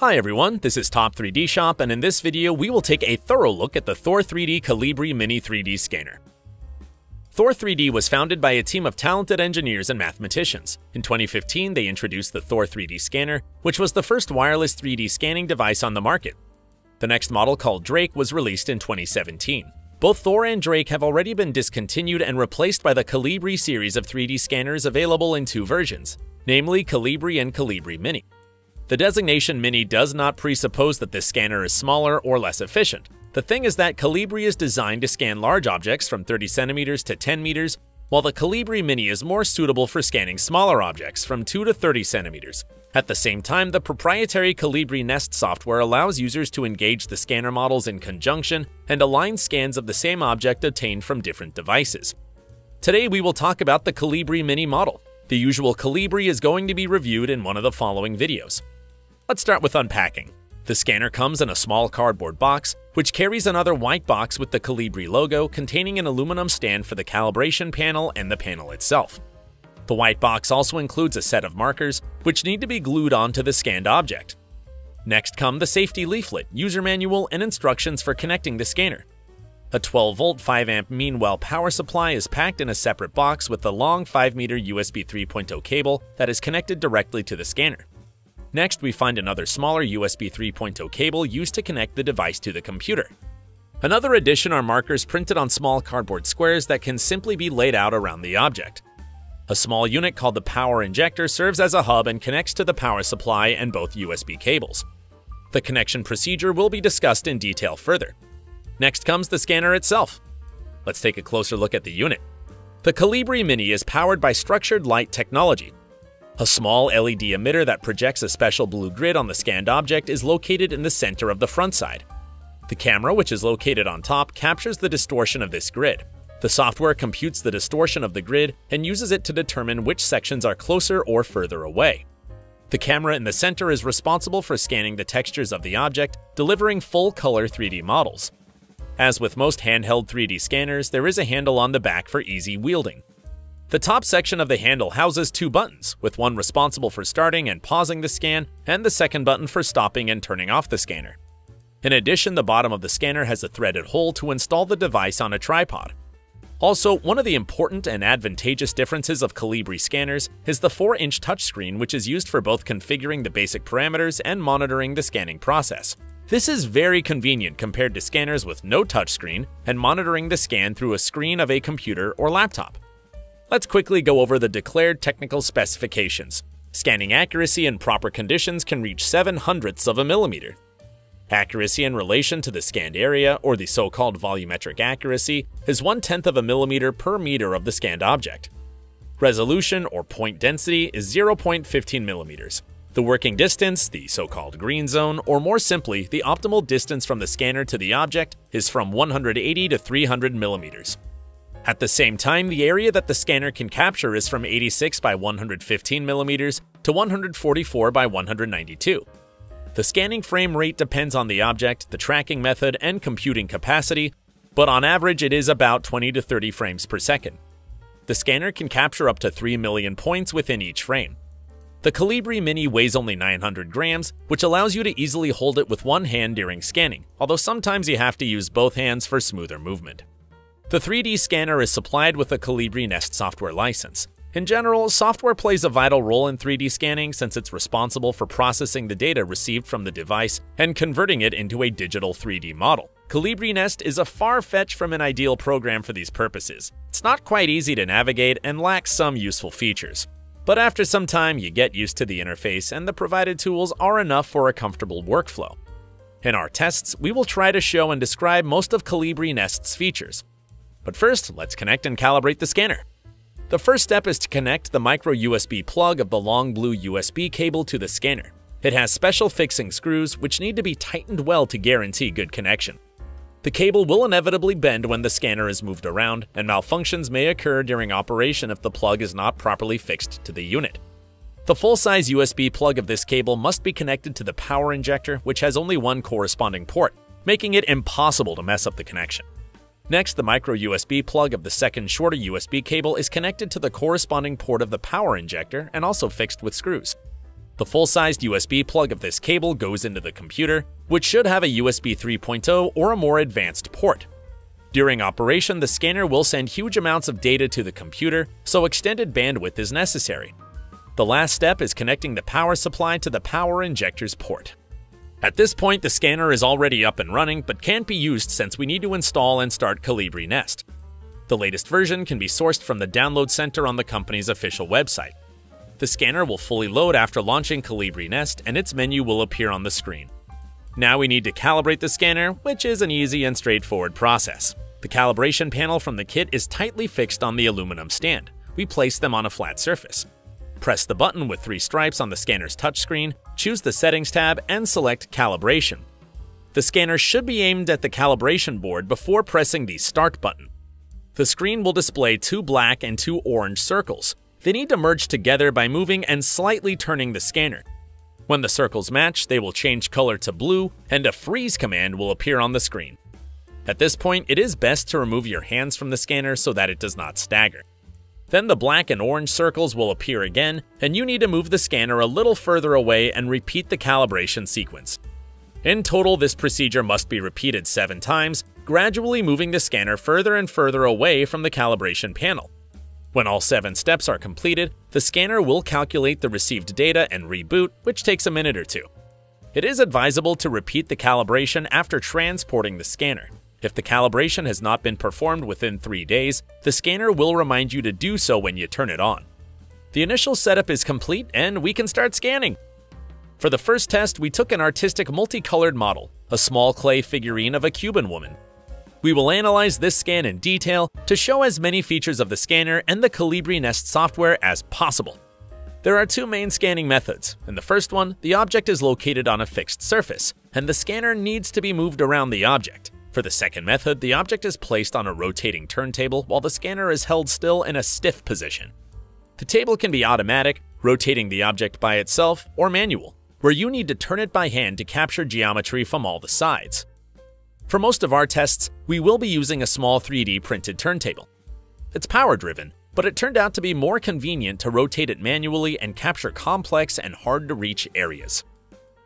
Hi everyone, this is Top 3D Shop and in this video we will take a thorough look at the Thor 3D Calibry Mini 3D Scanner. Thor 3D was founded by a team of talented engineers and mathematicians. In 2015, they introduced the Thor 3D Scanner, which was the first wireless 3D scanning device on the market. The next model, called Drake, was released in 2017. Both Thor and Drake have already been discontinued and replaced by the Calibry series of 3D scanners available in two versions, namely Calibry and Calibry Mini. The designation Mini does not presuppose that this scanner is smaller or less efficient. The thing is that Calibry is designed to scan large objects from 30 centimeters to 10 meters, while the Calibry Mini is more suitable for scanning smaller objects from 2 to 30 centimeters. At the same time, the proprietary Calibry Nest software allows users to engage the scanner models in conjunction and align scans of the same object obtained from different devices. Today we will talk about the Calibry Mini model. The usual Calibry is going to be reviewed in one of the following videos. Let's start with unpacking. The scanner comes in a small cardboard box, which carries another white box with the Calibry logo containing an aluminum stand for the calibration panel and the panel itself. The white box also includes a set of markers, which need to be glued onto the scanned object. Next come the safety leaflet, user manual, and instructions for connecting the scanner. A 12-volt 5-amp Meanwell power supply is packed in a separate box with a long 5-meter USB 3.0 cable that is connected directly to the scanner. Next, we find another smaller USB 3.0 cable used to connect the device to the computer. Another addition are markers printed on small cardboard squares that can simply be laid out around the object. A small unit called the power injector serves as a hub and connects to the power supply and both USB cables. The connection procedure will be discussed in detail further. Next comes the scanner itself. Let's take a closer look at the unit. The Calibry Mini is powered by structured light technology, a small LED emitter that projects a special blue grid on the scanned object is located in the center of the front side. The camera, which is located on top, captures the distortion of this grid. The software computes the distortion of the grid and uses it to determine which sections are closer or further away. The camera in the center is responsible for scanning the textures of the object, delivering full-color 3D models. As with most handheld 3D scanners, there is a handle on the back for easy wielding. The top section of the handle houses two buttons, with one responsible for starting and pausing the scan, and the second button for stopping and turning off the scanner. In addition, the bottom of the scanner has a threaded hole to install the device on a tripod. Also, one of the important and advantageous differences of Calibry scanners is the 4-inch touchscreen which is used for both configuring the basic parameters and monitoring the scanning process. This is very convenient compared to scanners with no touchscreen and monitoring the scan through a screen of a computer or laptop. Let's quickly go over the declared technical specifications. Scanning accuracy in proper conditions can reach 7 hundredths of a millimeter. Accuracy in relation to the scanned area, or the so-called volumetric accuracy, is one-tenth of a millimeter per meter of the scanned object. Resolution, or point density, is 0.15 millimeters. The working distance, the so-called green zone, or more simply, the optimal distance from the scanner to the object, is from 180 to 300 millimeters. At the same time, the area that the scanner can capture is from 86 by 115 mm to 144 by 192. The scanning frame rate depends on the object, the tracking method, and computing capacity, but on average it is about 20 to 30 frames per second. The scanner can capture up to 3 million points within each frame. The Calibry Mini weighs only 900 grams, which allows you to easily hold it with one hand during scanning, although sometimes you have to use both hands for smoother movement. The 3D scanner is supplied with a Calibry Nest software license. In general, software plays a vital role in 3D scanning since it's responsible for processing the data received from the device and converting it into a digital 3D model. Calibry Nest is a far fetch from an ideal program for these purposes. It's not quite easy to navigate and lacks some useful features. But after some time, you get used to the interface and the provided tools are enough for a comfortable workflow. In our tests, we will try to show and describe most of Calibry Nest's features, but first, let's connect and calibrate the scanner. The first step is to connect the micro USB plug of the long blue USB cable to the scanner. It has special fixing screws which need to be tightened well to guarantee good connection. The cable will inevitably bend when the scanner is moved around, and malfunctions may occur during operation if the plug is not properly fixed to the unit. The full-size USB plug of this cable must be connected to the power injector, which has only one corresponding port, making it impossible to mess up the connection. Next, the micro USB plug of the second shorter USB cable is connected to the corresponding port of the power injector and also fixed with screws. The full-sized USB plug of this cable goes into the computer, which should have a USB 3.0 or a more advanced port. During operation, the scanner will send huge amounts of data to the computer, so extended bandwidth is necessary. The last step is connecting the power supply to the power injector's port. At this point, the scanner is already up and running, but can't be used since we need to install and start Calibry Nest. The latest version can be sourced from the download center on the company's official website. The scanner will fully load after launching Calibry Nest, and its menu will appear on the screen. Now we need to calibrate the scanner, which is an easy and straightforward process. The calibration panel from the kit is tightly fixed on the aluminum stand. We place them on a flat surface. Press the button with three stripes on the scanner's touchscreen, choose the Settings tab, and select Calibration. The scanner should be aimed at the calibration board before pressing the Start button. The screen will display two black and two orange circles. They need to merge together by moving and slightly turning the scanner. When the circles match, they will change color to blue, and a freeze command will appear on the screen. At this point, it is best to remove your hands from the scanner so that it does not stagger. Then the black and orange circles will appear again, and you need to move the scanner a little further away and repeat the calibration sequence. In total, this procedure must be repeated 7 times, gradually moving the scanner further and further away from the calibration panel. When all seven steps are completed, the scanner will calculate the received data and reboot, which takes a minute or two. It is advisable to repeat the calibration after transporting the scanner. If the calibration has not been performed within three days, the scanner will remind you to do so when you turn it on. The initial setup is complete and we can start scanning. For the first test, we took an artistic multicolored model, a small clay figurine of a Cuban woman, we will analyze this scan in detail to show as many features of the scanner and the Calibry Nest software as possible. There are two main scanning methods. In the first one, the object is located on a fixed surface, and the scanner needs to be moved around the object. For the second method, the object is placed on a rotating turntable while the scanner is held still in a stiff position. The table can be automatic, rotating the object by itself, or manual, where you need to turn it by hand to capture geometry from all the sides. For most of our tests, we will be using a small 3D printed turntable. It's power driven, but it turned out to be more convenient to rotate it manually and capture complex and hard to reach areas.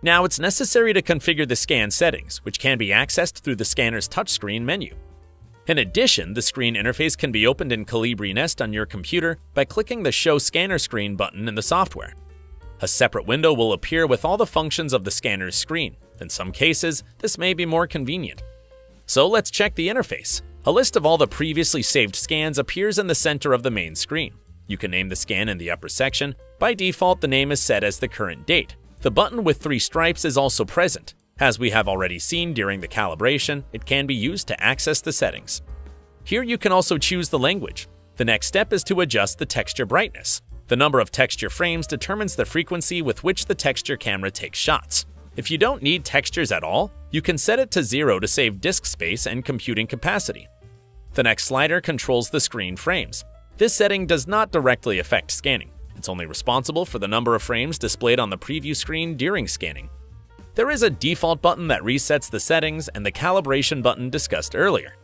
Now it's necessary to configure the scan settings, which can be accessed through the scanner's touchscreen menu. In addition, the screen interface can be opened in Calibry Nest on your computer by clicking the Show Scanner Screen button in the software. A separate window will appear with all the functions of the scanner's screen. In some cases, this may be more convenient. So let's check the interface. A list of all the previously saved scans appears in the center of the main screen. You can name the scan in the upper section. By default, the name is set as the current date. The button with three stripes is also present. As we have already seen during the calibration, it can be used to access the settings. Here you can also choose the language. The next step is to adjust the texture brightness. The number of texture frames determines the frequency with which the texture camera takes shots. If you don't need textures at all, you can set it to zero to save disk space and computing capacity. The next slider controls the screen frames. This setting does not directly affect scanning. It's only responsible for the number of frames displayed on the preview screen during scanning. There is a default button that resets the settings and the calibration button discussed earlier.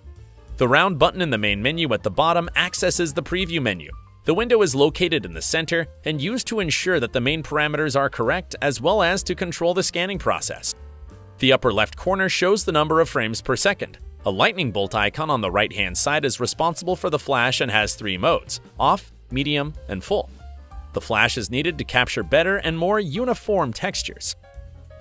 The round button in the main menu at the bottom accesses the preview menu. The window is located in the center and used to ensure that the main parameters are correct as well as to control the scanning process. The upper left corner shows the number of frames per second. A lightning bolt icon on the right hand side is responsible for the flash and has three modes off, medium, and full. The flash is needed to capture better and more uniform textures.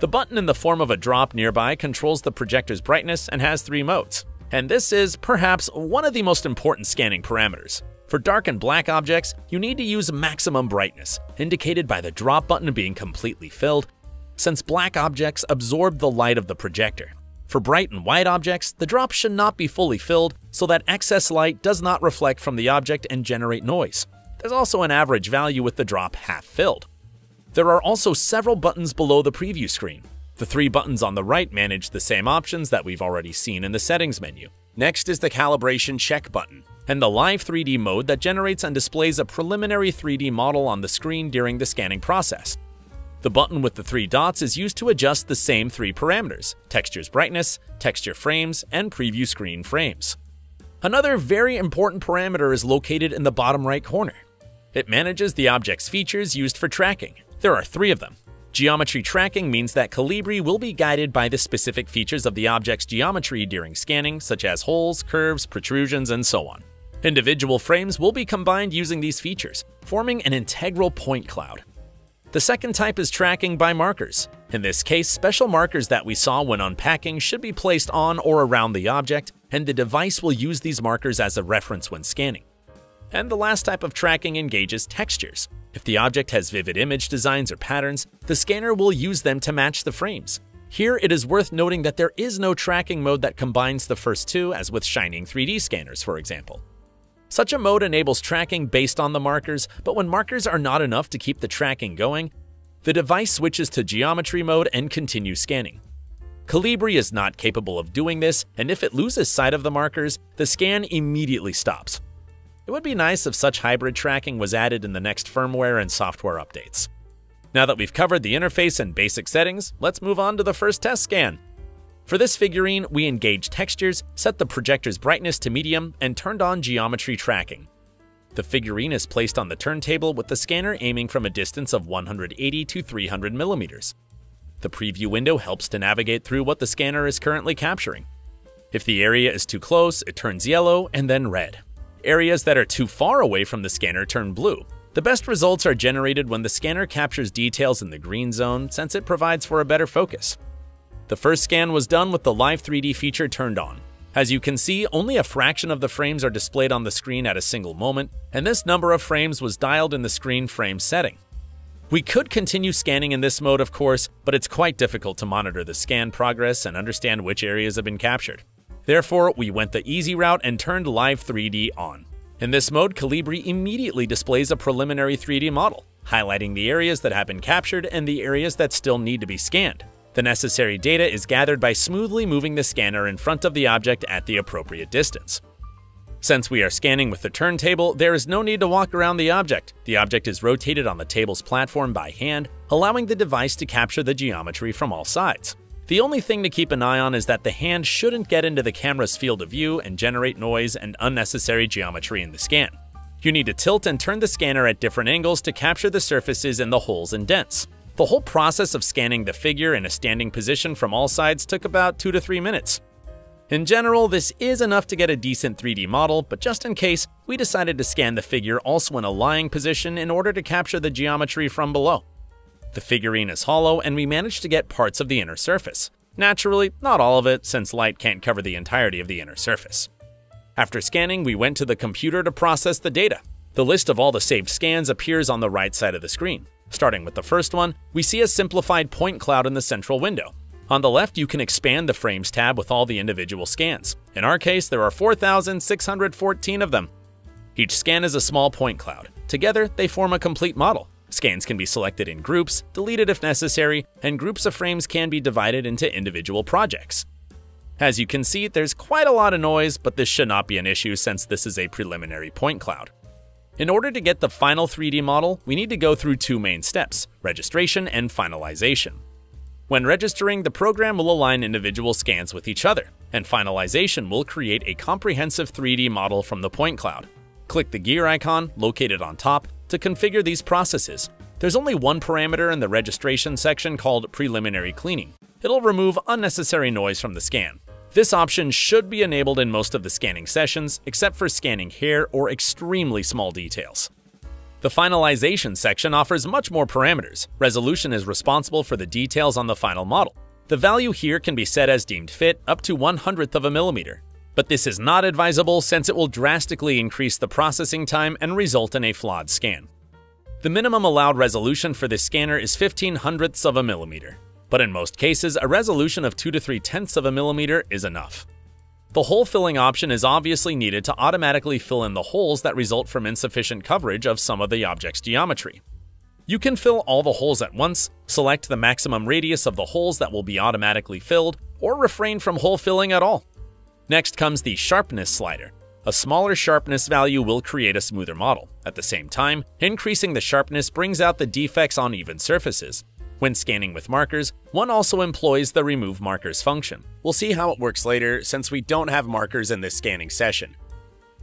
The button in the form of a drop nearby controls the projector's brightness and has three modes. And this is perhaps one of the most important scanning parameters. For dark and black objects, you need to use maximum brightness, indicated by the drop button being completely filled, since black objects absorb the light of the projector. For bright and white objects, the drop should not be fully filled so that excess light does not reflect from the object and generate noise. There's also an average value with the drop half filled. There are also several buttons below the preview screen. The three buttons on the right manage the same options that we've already seen in the settings menu. Next is the calibration check button, and the live 3D mode that generates and displays a preliminary 3D model on the screen during the scanning process. The button with the three dots is used to adjust the same three parameters texture's brightness, texture frames, and preview screen frames. Another very important parameter is located in the bottom right corner. It manages the object's features used for tracking. There are three of them Geometry tracking means that Calibry will be guided by the specific features of the object's geometry during scanning, such as holes, curves, protrusions, and so on. Individual frames will be combined using these features, forming an integral point cloud. The second type is tracking by markers. In this case, special markers that we saw when unpacking should be placed on or around the object, and the device will use these markers as a reference when scanning. And the last type of tracking engages textures. If the object has vivid image designs or patterns, the scanner will use them to match the frames. Here, it is worth noting that there is no tracking mode that combines the first two, as with Shining 3D scanners, for example. Such a mode enables tracking based on the markers, but when markers are not enough to keep the tracking going, the device switches to geometry mode and continues scanning. Calibry is not capable of doing this, and if it loses sight of the markers, the scan immediately stops. It would be nice if such hybrid tracking was added in the next firmware and software updates. Now that we've covered the interface and basic settings, let's move on to the first test scan. For this figurine, we engaged textures, set the projector's brightness to medium, and turned on geometry tracking. The figurine is placed on the turntable with the scanner aiming from a distance of 180 to 300 millimeters. The preview window helps to navigate through what the scanner is currently capturing. If the area is too close, it turns yellow and then red. Areas that are too far away from the scanner turn blue. The best results are generated when the scanner captures details in the green zone since it provides for a better focus. The first scan was done with the Live 3D feature turned on. As you can see, only a fraction of the frames are displayed on the screen at a single moment, and this number of frames was dialed in the screen frame setting. We could continue scanning in this mode, of course, but it's quite difficult to monitor the scan progress and understand which areas have been captured. Therefore, we went the easy route and turned Live 3D on. In this mode, Calibry immediately displays a preliminary 3D model, highlighting the areas that have been captured and the areas that still need to be scanned. The necessary data is gathered by smoothly moving the scanner in front of the object at the appropriate distance. Since we are scanning with the turntable, there is no need to walk around the object. The object is rotated on the table's platform by hand, allowing the device to capture the geometry from all sides. The only thing to keep an eye on is that the hand shouldn't get into the camera's field of view and generate noise and unnecessary geometry in the scan. You need to tilt and turn the scanner at different angles to capture the surfaces and the holes and dents. The whole process of scanning the figure in a standing position from all sides took about 2 to 3 minutes. In general, this is enough to get a decent 3D model, but just in case, we decided to scan the figure also in a lying position in order to capture the geometry from below. The figurine is hollow, and we managed to get parts of the inner surface. Naturally, not all of it, since light can't cover the entirety of the inner surface. After scanning, we went to the computer to process the data. The list of all the saved scans appears on the right side of the screen. Starting with the first one, we see a simplified point cloud in the central window. On the left, you can expand the Frames tab with all the individual scans. In our case, there are 4,614 of them. Each scan is a small point cloud. Together, they form a complete model. Scans can be selected in groups, deleted if necessary, and groups of frames can be divided into individual projects. As you can see, there's quite a lot of noise, but this should not be an issue since this is a preliminary point cloud. In order to get the final 3D model, we need to go through two main steps, registration and finalization. When registering, the program will align individual scans with each other, and finalization will create a comprehensive 3D model from the point cloud. Click the gear icon, located on top, to configure these processes. There's only one parameter in the registration section called preliminary cleaning. It'll remove unnecessary noise from the scan. This option should be enabled in most of the scanning sessions, except for scanning hair or extremely small details. The finalization section offers much more parameters. Resolution is responsible for the details on the final model. The value here can be set as deemed fit up to 1 hundredth of a millimeter. But this is not advisable since it will drastically increase the processing time and result in a flawed scan. The minimum allowed resolution for this scanner is 15 hundredths of a millimeter but in most cases, a resolution of 2 to 3 tenths of a millimeter is enough. The hole filling option is obviously needed to automatically fill in the holes that result from insufficient coverage of some of the object's geometry. You can fill all the holes at once, select the maximum radius of the holes that will be automatically filled, or refrain from hole filling at all. Next comes the sharpness slider. A smaller sharpness value will create a smoother model. At the same time, increasing the sharpness brings out the defects on even surfaces, when scanning with markers, one also employs the Remove Markers function. We'll see how it works later since we don't have markers in this scanning session.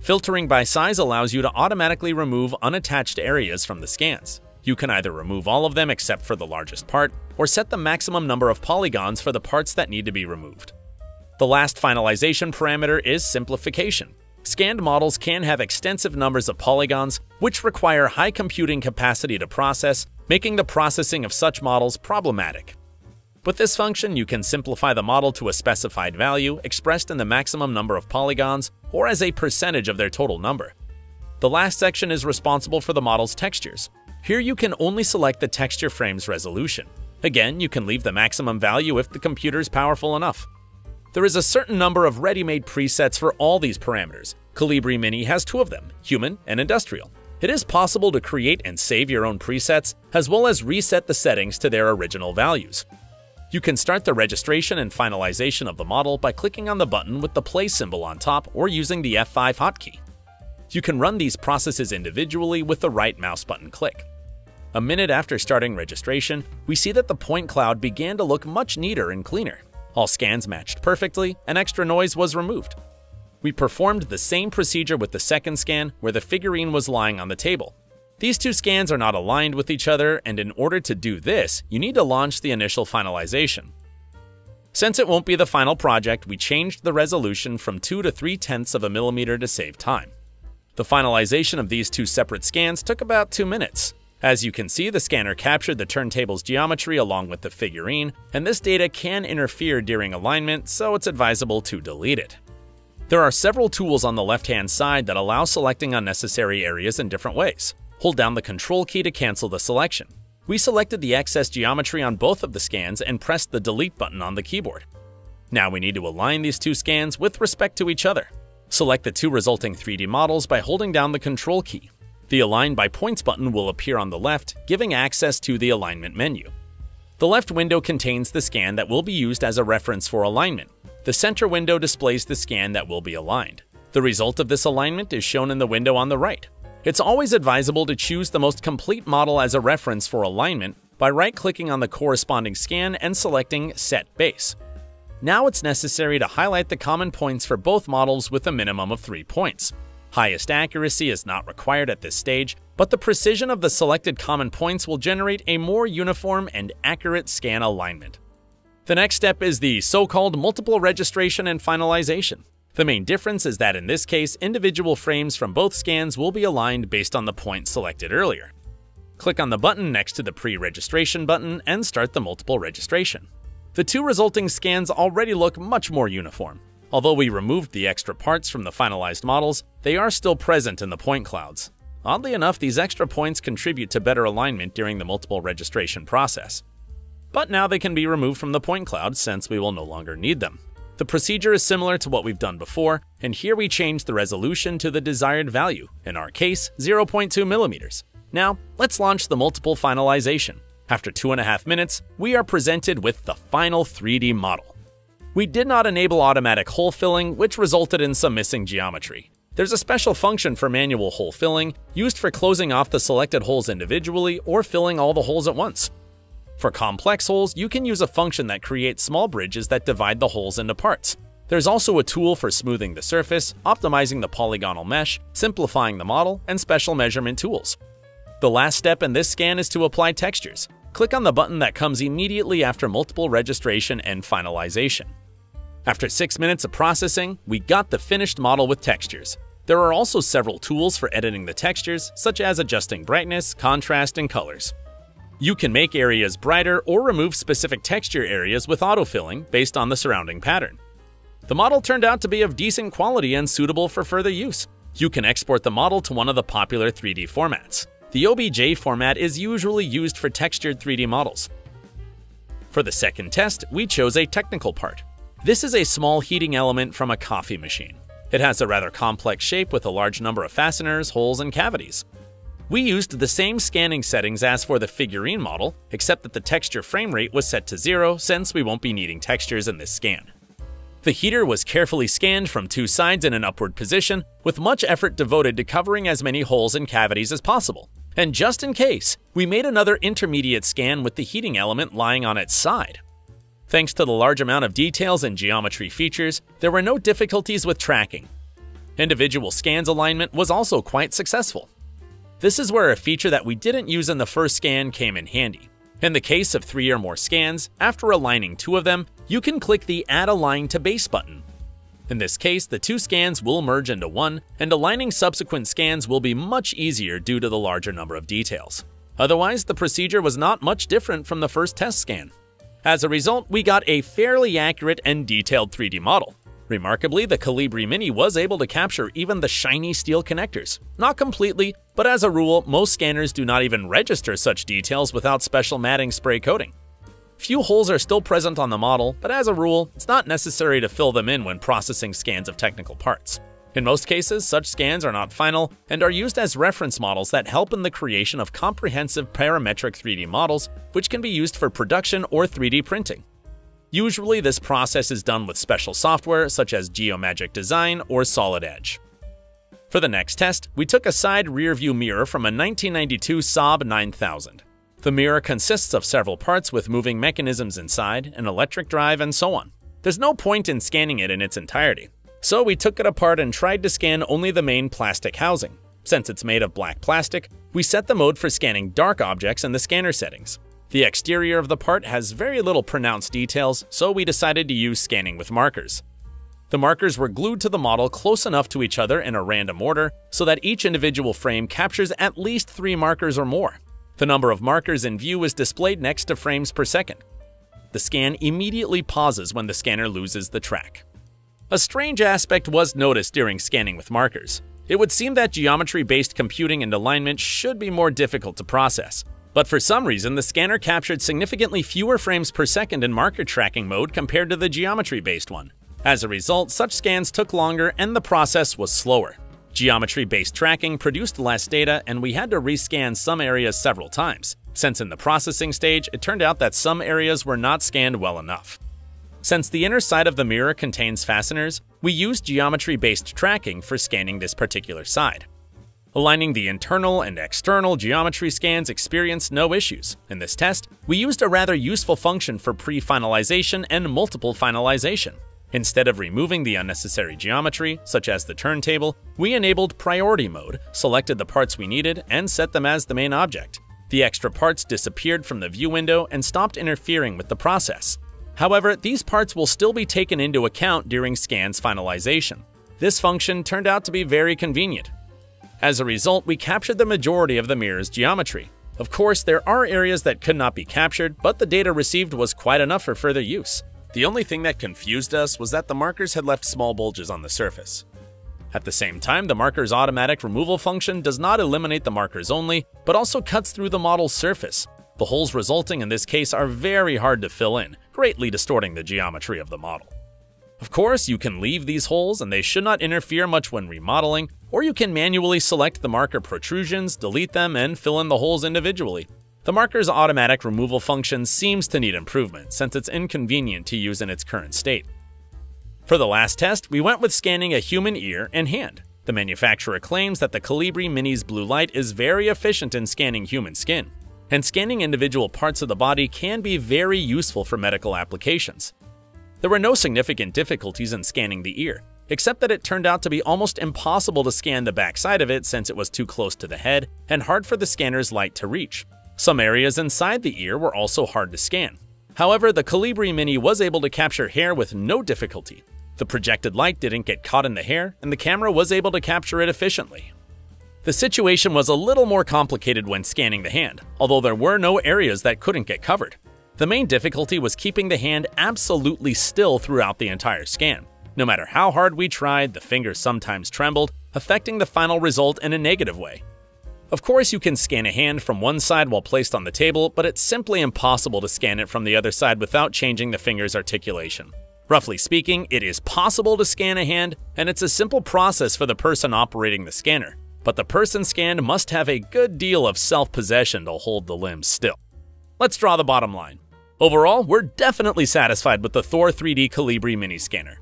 Filtering by size allows you to automatically remove unattached areas from the scans. You can either remove all of them except for the largest part, or set the maximum number of polygons for the parts that need to be removed. The last finalization parameter is simplification. Scanned models can have extensive numbers of polygons, which require high computing capacity to process, making the processing of such models problematic. With this function, you can simplify the model to a specified value expressed in the maximum number of polygons or as a percentage of their total number. The last section is responsible for the model's textures. Here you can only select the texture frame's resolution. Again, you can leave the maximum value if the computer is powerful enough. There is a certain number of ready-made presets for all these parameters. Calibry Mini has two of them, human and industrial. It is possible to create and save your own presets, as well as reset the settings to their original values. You can start the registration and finalization of the model by clicking on the button with the play symbol on top or using the F5 hotkey. You can run these processes individually with the right mouse button click. A minute after starting registration, we see that the point cloud began to look much neater and cleaner. All scans matched perfectly, and extra noise was removed. We performed the same procedure with the second scan, where the figurine was lying on the table. These two scans are not aligned with each other, and in order to do this, you need to launch the initial finalization. Since it won't be the final project, we changed the resolution from 2 to 3 tenths of a millimeter to save time. The finalization of these two separate scans took about 2 minutes. As you can see, the scanner captured the turntable's geometry along with the figurine, and this data can interfere during alignment, so it's advisable to delete it. There are several tools on the left-hand side that allow selecting unnecessary areas in different ways. Hold down the Control key to cancel the selection. We selected the excess geometry on both of the scans and pressed the Delete button on the keyboard. Now we need to align these two scans with respect to each other. Select the two resulting 3D models by holding down the Control key. The Align by Points button will appear on the left, giving access to the alignment menu. The left window contains the scan that will be used as a reference for alignment. The center window displays the scan that will be aligned. The result of this alignment is shown in the window on the right. It's always advisable to choose the most complete model as a reference for alignment by right-clicking on the corresponding scan and selecting Set Base. Now it's necessary to highlight the common points for both models with a minimum of 3 points. Highest accuracy is not required at this stage, but the precision of the selected common points will generate a more uniform and accurate scan alignment. The next step is the so-called multiple registration and finalization. The main difference is that in this case, individual frames from both scans will be aligned based on the point selected earlier. Click on the button next to the pre-registration button and start the multiple registration. The two resulting scans already look much more uniform. Although we removed the extra parts from the finalized models, they are still present in the point clouds. Oddly enough, these extra points contribute to better alignment during the multiple registration process. But now they can be removed from the point cloud since we will no longer need them. The procedure is similar to what we've done before, and here we change the resolution to the desired value, in our case, 0.2 millimeters. Now, let's launch the multiple finalization. After two and a half minutes, we are presented with the final 3D model. We did not enable automatic hole filling, which resulted in some missing geometry. There's a special function for manual hole filling, used for closing off the selected holes individually or filling all the holes at once. For complex holes, you can use a function that creates small bridges that divide the holes into parts. There's also a tool for smoothing the surface, optimizing the polygonal mesh, simplifying the model, and special measurement tools. The last step in this scan is to apply textures. Click on the button that comes immediately after multiple registration and finalization. After 6 minutes of processing, we got the finished model with textures. There are also several tools for editing the textures, such as adjusting brightness, contrast, and colors. You can make areas brighter or remove specific texture areas with autofilling based on the surrounding pattern. The model turned out to be of decent quality and suitable for further use. You can export the model to one of the popular 3D formats. The OBJ format is usually used for textured 3D models. For the second test, we chose a technical part. This is a small heating element from a coffee machine. It has a rather complex shape with a large number of fasteners, holes, and cavities. We used the same scanning settings as for the figurine model, except that the texture frame rate was set to zero since we won't be needing textures in this scan. The heater was carefully scanned from two sides in an upward position, with much effort devoted to covering as many holes and cavities as possible. And just in case, we made another intermediate scan with the heating element lying on its side. Thanks to the large amount of details and geometry features, there were no difficulties with tracking. Individual scans alignment was also quite successful. This is where a feature that we didn't use in the first scan came in handy. In the case of three or more scans, after aligning two of them, you can click the Add a Line to Base button. In this case, the two scans will merge into one, and aligning subsequent scans will be much easier due to the larger number of details. Otherwise, the procedure was not much different from the first test scan. As a result, we got a fairly accurate and detailed 3D model. Remarkably, the Calibry Mini was able to capture even the shiny steel connectors. Not completely, but as a rule, most scanners do not even register such details without special matting spray coating. Few holes are still present on the model, but as a rule, it's not necessary to fill them in when processing scans of technical parts. In most cases, such scans are not final and are used as reference models that help in the creation of comprehensive parametric 3D models, which can be used for production or 3D printing. Usually, this process is done with special software such as Geomagic Design or Solid Edge. For the next test, we took a side rear view mirror from a 1992 Saab 9000. The mirror consists of several parts with moving mechanisms inside, an electric drive, and so on. There's no point in scanning it in its entirety. So we took it apart and tried to scan only the main plastic housing. Since it's made of black plastic, we set the mode for scanning dark objects in the scanner settings. The exterior of the part has very little pronounced details, so we decided to use scanning with markers. The markers were glued to the model close enough to each other in a random order so that each individual frame captures at least three markers or more. The number of markers in view is displayed next to frames per second. The scan immediately pauses when the scanner loses the track. A strange aspect was noticed during scanning with markers. It would seem that geometry-based computing and alignment should be more difficult to process. But for some reason, the scanner captured significantly fewer frames per second in marker tracking mode compared to the geometry-based one. As a result, such scans took longer and the process was slower. Geometry-based tracking produced less data and we had to rescan some areas several times, since in the processing stage it turned out that some areas were not scanned well enough. Since the inner side of the mirror contains fasteners, we used geometry-based tracking for scanning this particular side. Aligning the internal and external geometry scans experienced no issues. In this test, we used a rather useful function for pre-finalization and multiple finalization. Instead of removing the unnecessary geometry, such as the turntable, we enabled priority mode, selected the parts we needed, and set them as the main object. The extra parts disappeared from the view window and stopped interfering with the process. However, these parts will still be taken into account during scan's finalization. This function turned out to be very convenient, as a result, we captured the majority of the mirror's geometry. Of course, there are areas that could not be captured, but the data received was quite enough for further use. The only thing that confused us was that the markers had left small bulges on the surface. At the same time, the marker's automatic removal function does not eliminate the markers only, but also cuts through the model's surface. The holes resulting in this case are very hard to fill in, greatly distorting the geometry of the model. Of course, you can leave these holes and they should not interfere much when remodeling, or you can manually select the marker protrusions, delete them, and fill in the holes individually. The marker's automatic removal function seems to need improvement since it's inconvenient to use in its current state. For the last test, we went with scanning a human ear and hand. The manufacturer claims that the Calibry Mini's blue light is very efficient in scanning human skin, and scanning individual parts of the body can be very useful for medical applications. There were no significant difficulties in scanning the ear, except that it turned out to be almost impossible to scan the backside of it since it was too close to the head and hard for the scanner's light to reach. Some areas inside the ear were also hard to scan. However, the Calibry Mini was able to capture hair with no difficulty. The projected light didn't get caught in the hair, and the camera was able to capture it efficiently. The situation was a little more complicated when scanning the hand, although there were no areas that couldn't get covered. The main difficulty was keeping the hand absolutely still throughout the entire scan. No matter how hard we tried, the fingers sometimes trembled, affecting the final result in a negative way. Of course, you can scan a hand from one side while placed on the table, but it's simply impossible to scan it from the other side without changing the finger's articulation. Roughly speaking, it is possible to scan a hand, and it's a simple process for the person operating the scanner, but the person scanned must have a good deal of self-possession to hold the limb still. Let's draw the bottom line. Overall, we're definitely satisfied with the Thor 3D Calibry mini scanner.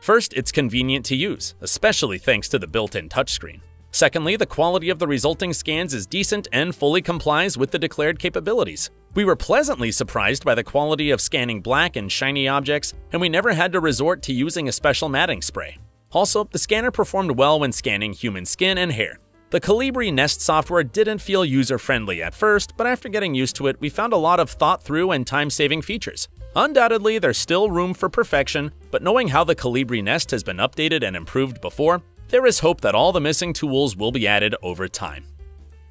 First, it's convenient to use, especially thanks to the built-in touchscreen. Secondly, the quality of the resulting scans is decent and fully complies with the declared capabilities. We were pleasantly surprised by the quality of scanning black and shiny objects, and we never had to resort to using a special matting spray. Also, the scanner performed well when scanning human skin and hair. The Calibry Nest software didn't feel user-friendly at first, but after getting used to it, we found a lot of thought-through and time-saving features. Undoubtedly, there's still room for perfection, but knowing how the Calibry Nest has been updated and improved before, there is hope that all the missing tools will be added over time.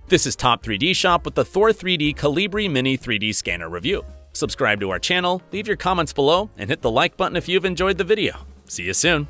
This is Top 3D Shop with the Thor 3D Calibry Mini 3D Scanner review. Subscribe to our channel, leave your comments below, and hit the like button if you've enjoyed the video. See you soon!